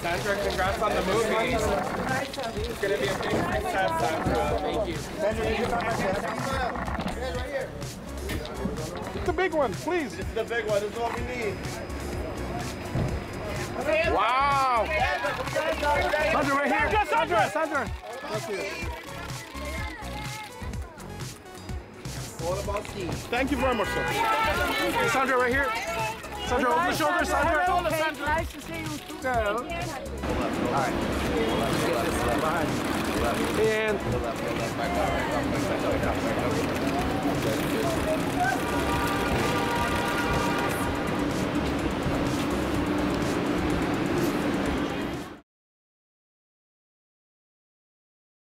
Sandra, congrats on the movie. It's gonna be a big success, Sandra. Thank you. The big one, please. This is the big one. This is what we need. Wow. Sandra, right here. Sandra, Sandra. All about Steve. Thank you very much, sir. Sandra, right here. Sandra, over the shoulder. Sandra. Hello, Cate. Nice to see you two girls. And